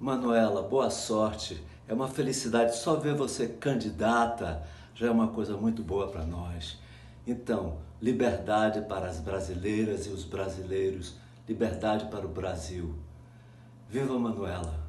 Manuela, boa sorte. É uma felicidade só ver você candidata, já é uma coisa muito boa para nós. Então, liberdade para as brasileiras e os brasileiros, liberdade para o Brasil. Viva Manuela!